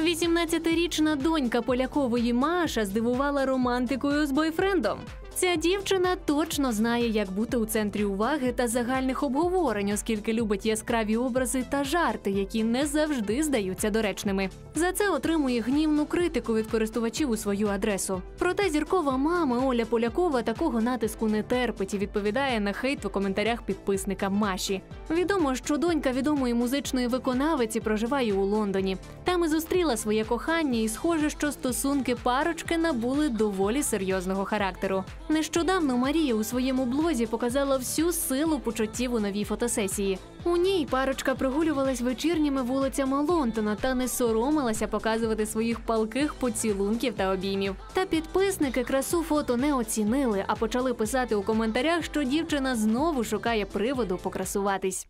18-річна донька полякової Маша здивувала романтикою з бойфрендом. Ця дівчина точно знає, як бути у центрі уваги та загальних обговорень, оскільки любить яскраві образи та жарти, які не завжди здаються доречними. За це отримує гнівну критику від користувачів у свою адресу. Проте зіркова мама Оля Полякова такого натиску не терпить і відповідає на хейт у коментарях підписника Маші. Відомо, що донька відомої музичної виконавиці проживає у Лондоні. Там і зустріла своє кохання, і схоже, що стосунки парочки набули доволі серйозного характеру. Нещодавно Марія у своєму блозі показала всю силу почуттів у новій фотосесії. У ній парочка прогулювалась вечірніми вулицями Лондона та не соромилася показувати своїх палких поцілунків та обіймів. Та підписники красу фото не оцінили, а почали писати у коментарях, що дівчина знову шукає приводу покрасуватись.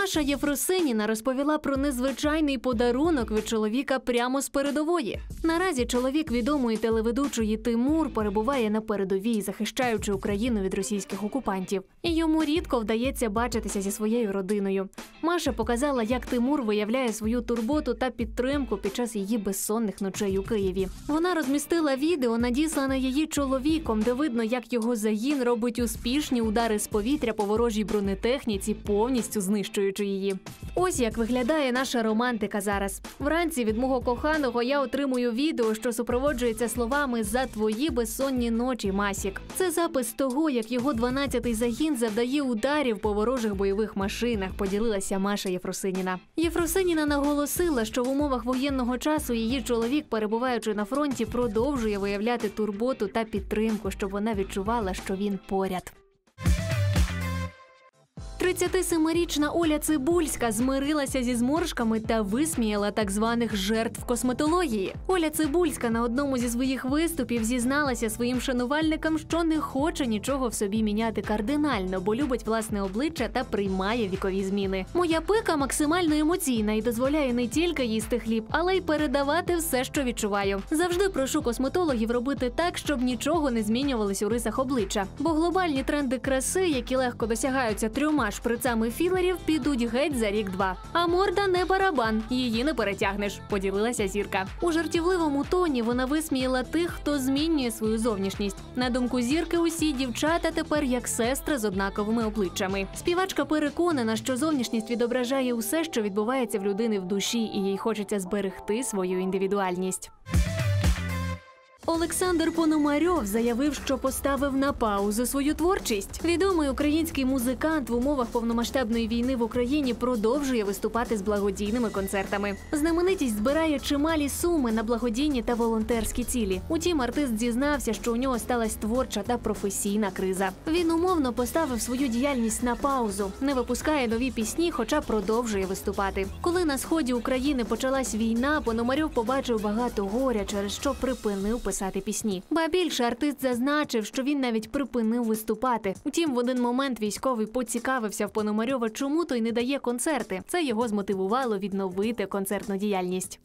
Маша Єфросиніна розповіла про незвичайний подарунок від чоловіка прямо з передової. Наразі чоловік відомої телеведучої Тимур перебуває на передовій, захищаючи Україну від російських окупантів. І йому рідко вдається бачитися зі своєю родиною. Маша показала, як Тимур виявляє свою турботу та підтримку під час її безсонних ночей у Києві. Вона розмістила відео, надіслане її чоловіком, де видно, як його загін робить успішні удари з повітря по ворожій бронетехніці, повністю знищуючи її. Ось як виглядає наша романтика зараз. Вранці від мого коханого я отримую відео, що супроводжується словами за твої безсонні ночі, Масік. Це запис того, як його 12-й загін завдає ударів по ворожих бойових машинах. Поділилася Маша Єфросиніна. Єфросиніна наголосила, що в умовах воєнного часу її чоловік, перебуваючи на фронті, продовжує виявляти турботу та підтримку, щоб вона відчувала, що він поряд. 37-річна Оля Цибульська змирилася зі зморшками та висміяла так званих жертв косметології. Оля Цибульська на одному зі своїх виступів зізналася своїм шанувальникам, що не хоче нічого в собі міняти кардинально, бо любить власне обличчя та приймає вікові зміни. Моя пика максимально емоційна і дозволяє не тільки їсти хліб, але й передавати все, що відчуваю. Завжди прошу косметологів робити так, щоб нічого не змінювалось у рисах обличчя. Бо глобальні тренди краси, які легко досягаються трьома шприцами філерів, підуть геть за рік-два. А морда не барабан, її не перетягнеш. Поділилася зірка. У жартівливому тоні вона висміяла тих, хто змінює свою зовнішність. На думку зірки, усі дівчата тепер як сестри з однаковими обличчями. Співачка переконана, що зовнішність відображає усе, що відбувається в людини в душі, і їй хочеться зберегти свою індивідуальність. Олександр Пономарьов заявив, що поставив на паузу свою творчість. Відомий український музикант в умовах повномасштабної війни в Україні продовжує виступати з благодійними концертами. Знаменитість збирає чималі суми на благодійні та волонтерські цілі. Утім, артист зізнався, що у нього сталася творча та професійна криза. Він умовно поставив свою діяльність на паузу, не випускає нові пісні, хоча продовжує виступати. Коли на сході України почалась війна, Пономарьов побачив багато горя, через що припинив писати пісні. Ба більше артист зазначив, що він навіть припинив виступати. Утім, в один момент військовий поцікавився в Пономарьова, чому той не дає концерти. Це його змотивувало відновити концертну діяльність.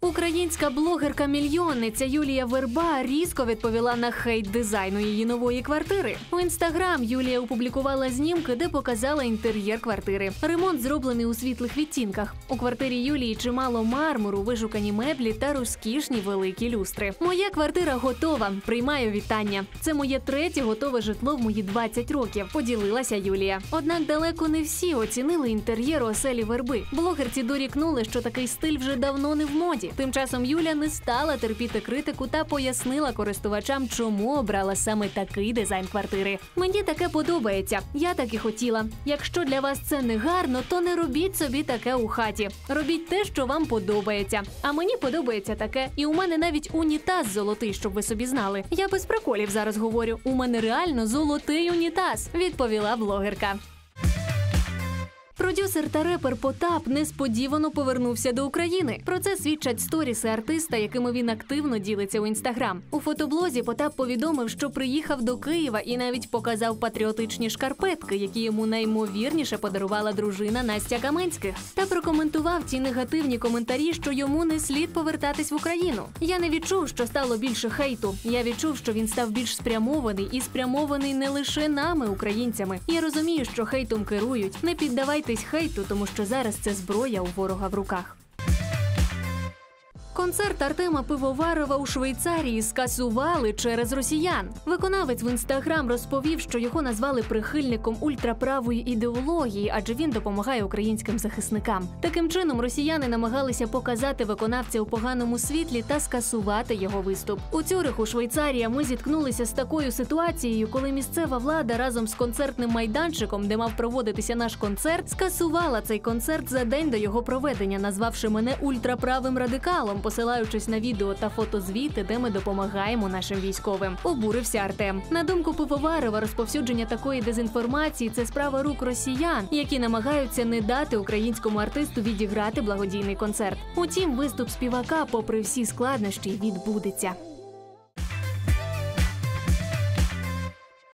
Українська блогерка-мільйонниця Юлія Верба різко відповіла на хейт дизайну її нової квартири. У інстаграм Юлія опублікувала знімки, де показала інтер'єр квартири. Ремонт зроблений у світлих відтінках. У квартирі Юлії чимало мармуру, вишукані меблі та розкішні великі люстри. Моя квартира готова. Приймаю вітання. Це моє третє готове житло в мої 20 років. Поділилася Юлія. Однак далеко не всі оцінили інтер'єр оселі верби. Блогерці дорікнули, що такий стиль вже давно не в моді. Тим часом Юля не стала терпіти критику та пояснила користувачам, чому обрала саме такий дизайн квартири. Мені таке подобається. Я так і хотіла. Якщо для вас це не гарно, то не робіть собі таке у хаті. Робіть те, що вам подобається. А мені подобається таке. І у мене навіть унітаз золотий, щоб ви собі знали. Я без приколів зараз говорю. У мене реально золотий унітаз, відповіла блогерка. Продюсер та репер Потап несподівано повернувся до України. Про це свідчать сторіси артиста, якими він активно ділиться у інстаграм. У фотоблозі Потап повідомив, що приїхав до Києва і навіть показав патріотичні шкарпетки, які йому наймовірніше подарувала дружина Настя Каменських, та прокоментував ті негативні коментарі, що йому не слід повертатись в Україну. Я не відчув, що стало більше хейту. Я відчув, що він став більш спрямований і спрямований не лише нами, українцями. Я розумію, що хейтом керують. Не піддавайте бійтесь хейту, тому що зараз це зброя у ворога в руках. Концерт Артема Пивоварова у Швейцарії скасували через росіян. Виконавець в інстаграм розповів, що його назвали прихильником ультраправої ідеології, адже він допомагає українським захисникам. Таким чином, росіяни намагалися показати виконавця у поганому світлі та скасувати його виступ. У Цюриху, Швейцарія, ми зіткнулися з такою ситуацією, коли місцева влада разом з концертним майданчиком, де мав проводитися наш концерт, скасувала цей концерт за день до його проведення, назвавши мене ультраправим радикалом, посилаючись на відео та фотозвіти, де ми допомагаємо нашим військовим. Обурився Артем. На думку Пивоварова, розповсюдження такої дезінформації це справа рук росіян, які намагаються не дати українському артисту відіграти благодійний концерт. Утім, виступ співака, попри всі складнощі, відбудеться.